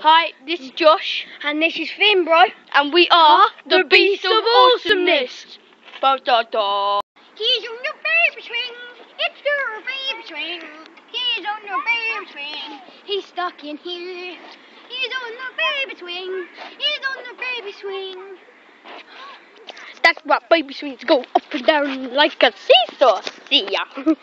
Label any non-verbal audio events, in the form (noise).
Hi, this is Josh, And this is Finn, bro. and we are the Beasts of Awesomeness. Ba da da. He's on the baby swing. It's the baby swing. He's on the baby swing. He's stuck in here. He's on the baby swing. He's on the baby swing. That's what baby swings go up and down like a seesaw. See ya. (laughs)